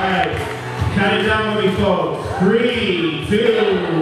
right. Count it down with me, folks. Three, two,